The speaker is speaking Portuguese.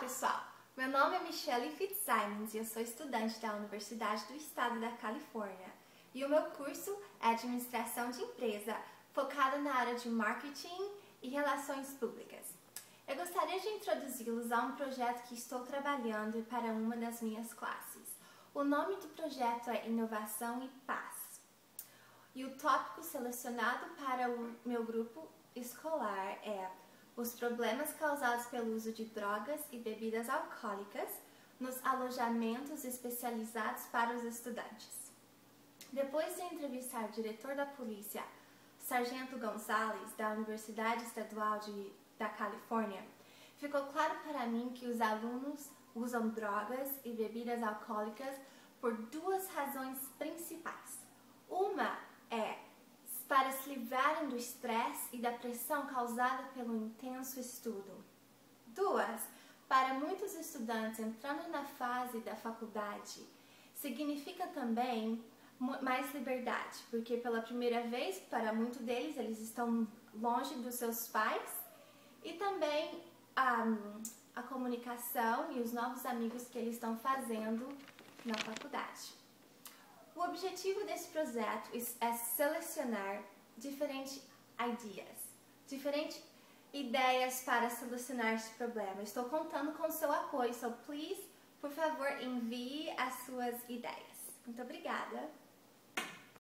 pessoal! Meu nome é Michelle Fitzsimons e eu sou estudante da Universidade do Estado da Califórnia. E o meu curso é Administração de Empresa, focado na área de Marketing e Relações Públicas. Eu gostaria de introduzi-los a um projeto que estou trabalhando para uma das minhas classes. O nome do projeto é Inovação e Paz. E o tópico selecionado para o meu grupo escolar é os problemas causados pelo uso de drogas e bebidas alcoólicas nos alojamentos especializados para os estudantes. Depois de entrevistar o diretor da polícia, Sargento Gonzalez, da Universidade Estadual de, da Califórnia, ficou claro para mim que os alunos usam drogas e bebidas alcoólicas por duas razões principais. Livrarem do estresse e da pressão causada pelo intenso estudo. Duas, para muitos estudantes entrando na fase da faculdade, significa também mais liberdade, porque pela primeira vez, para muitos deles, eles estão longe dos seus pais e também a, a comunicação e os novos amigos que eles estão fazendo na faculdade. O objetivo desse projeto é selecionar diferentes ideias, diferentes ideias para solucionar esse problema. Estou contando com seu apoio, so please, por favor, envie as suas ideias. Muito obrigada!